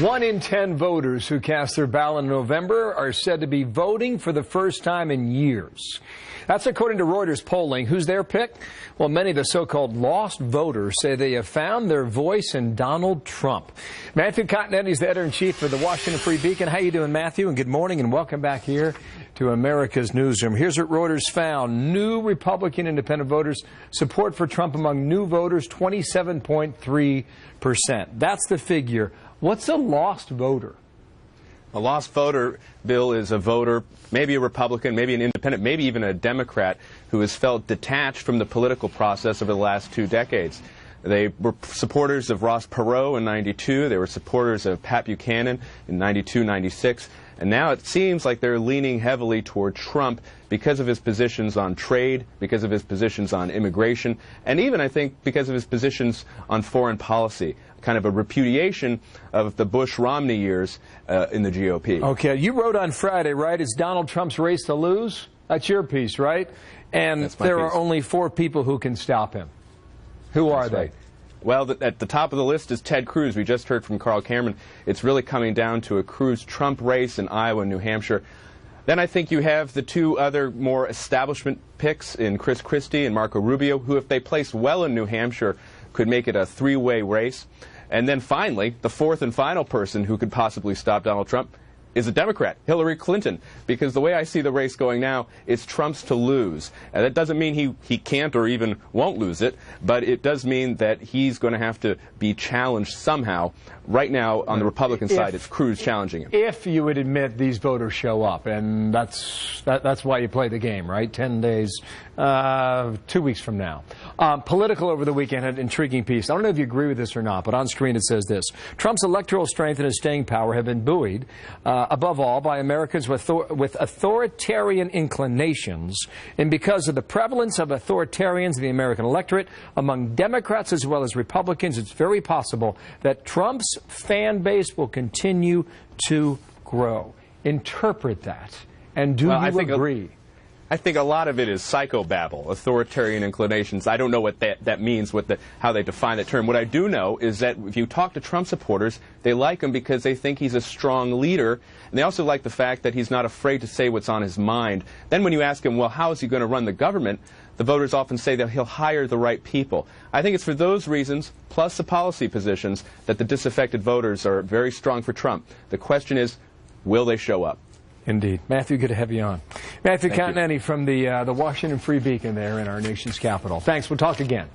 One in ten voters who cast their ballot in November are said to be voting for the first time in years. That's according to Reuters polling. Who's their pick? Well, many of the so-called lost voters say they have found their voice in Donald Trump. Matthew Continetti is the editor-in-chief of the Washington Free Beacon. How you doing, Matthew? And good morning and welcome back here to America's Newsroom. Here's what Reuters found. New Republican independent voters support for Trump among new voters, 27.3%. That's the figure. What's a lost voter? A lost voter, Bill, is a voter, maybe a Republican, maybe an independent, maybe even a Democrat, who has felt detached from the political process over the last two decades. They were supporters of Ross Perot in 92. They were supporters of Pat Buchanan in 92, 96. And now it seems like they're leaning heavily toward Trump because of his positions on trade, because of his positions on immigration, and even, I think, because of his positions on foreign policy. Kind of a repudiation of the Bush Romney years uh, in the GOP. Okay, you wrote on Friday, right? It's Donald Trump's race to lose. That's your piece, right? And there piece. are only four people who can stop him. Who That's are they? Right. Well, the, at the top of the list is Ted Cruz. We just heard from Carl Cameron. It's really coming down to a Cruz-Trump race in Iowa and New Hampshire. Then I think you have the two other more establishment picks in Chris Christie and Marco Rubio, who, if they place well in New Hampshire, could make it a three-way race. And then finally, the fourth and final person who could possibly stop Donald Trump is a Democrat, Hillary Clinton, because the way I see the race going now, is Trump's to lose. And that doesn't mean he, he can't or even won't lose it, but it does mean that he's going to have to be challenged somehow. Right now, on the Republican if, side, it's Cruz challenging him. If you would admit these voters show up, and that's, that, that's why you play the game, right? 10 days, uh, two weeks from now. Um, Politico over the weekend had an intriguing piece. I don't know if you agree with this or not, but on screen it says this. Trump's electoral strength and his staying power have been buoyed. Uh, uh, above all, by Americans with, with authoritarian inclinations. And because of the prevalence of authoritarians in the American electorate, among Democrats as well as Republicans, it's very possible that Trump's fan base will continue to grow. Interpret that. And do well, you agree? I think a lot of it is psychobabble, authoritarian inclinations. I don't know what that, that means, what the, how they define that term. What I do know is that if you talk to Trump supporters, they like him because they think he's a strong leader, and they also like the fact that he's not afraid to say what's on his mind. Then when you ask him, well, how is he going to run the government, the voters often say that he'll hire the right people. I think it's for those reasons, plus the policy positions, that the disaffected voters are very strong for Trump. The question is, will they show up? Indeed. Matthew, good to have you on. Matthew Continetti from the, uh, the Washington Free Beacon there in our nation's capital. Thanks. We'll talk again.